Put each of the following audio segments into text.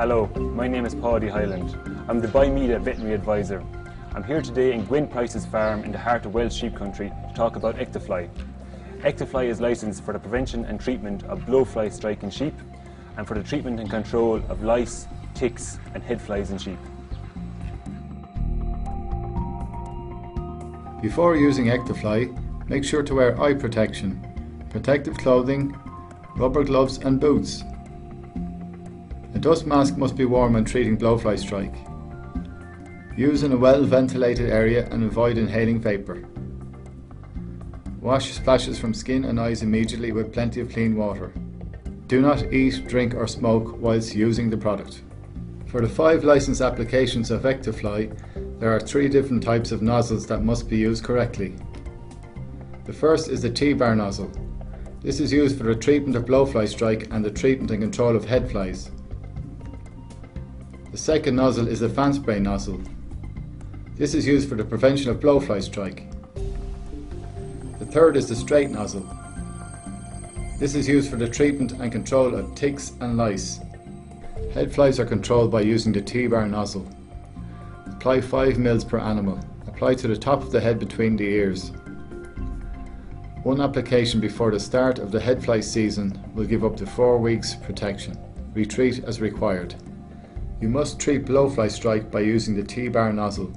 Hello, my name is Paddy Hyland. I'm the Bimeda Veterinary Advisor. I'm here today in Gwyn Price's farm in the heart of Welsh sheep country to talk about Ectofly. Ectofly is licensed for the prevention and treatment of blowfly strike in sheep and for the treatment and control of lice, ticks and head flies in sheep. Before using Ectofly, make sure to wear eye protection, protective clothing, rubber gloves and boots. A dust mask must be worn when treating blowfly strike. Use in a well ventilated area and avoid inhaling vapour. Wash splashes from skin and eyes immediately with plenty of clean water. Do not eat, drink or smoke whilst using the product. For the five license applications of Ectofly, there are three different types of nozzles that must be used correctly. The first is the T-bar nozzle. This is used for the treatment of blowfly strike and the treatment and control of head flies. The second nozzle is the fan spray nozzle. This is used for the prevention of blowfly strike. The third is the straight nozzle. This is used for the treatment and control of ticks and lice. Head flies are controlled by using the T-bar nozzle. Apply 5 mils per animal. Apply to the top of the head between the ears. One application before the start of the head fly season will give up to 4 weeks protection. Retreat as required. You must treat blowfly strike by using the T-bar nozzle.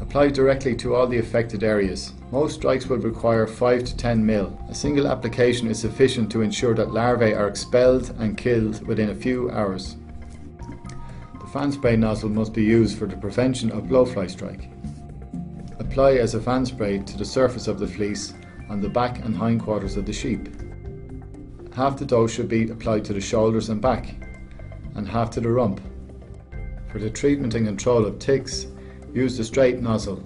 Apply directly to all the affected areas. Most strikes will require 5 to 10 mil. A single application is sufficient to ensure that larvae are expelled and killed within a few hours. The fan spray nozzle must be used for the prevention of blowfly strike. Apply as a fan spray to the surface of the fleece on the back and hindquarters of the sheep. Half the dose should be applied to the shoulders and back, and half to the rump. For the treatment and control of ticks, use the straight nozzle.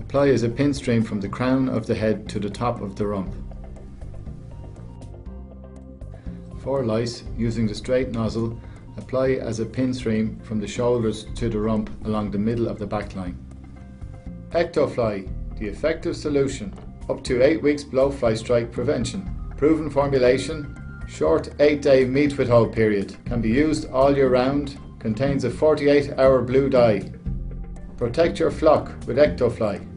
Apply as a pin stream from the crown of the head to the top of the rump. For lice, using the straight nozzle, apply as a pin stream from the shoulders to the rump along the middle of the back line. Ectofly, the effective solution. Up to 8 weeks blowfly strike prevention. Proven formulation, short 8 day meat withhold period. Can be used all year round. Contains a 48 hour blue dye. Protect your flock with Ectofly.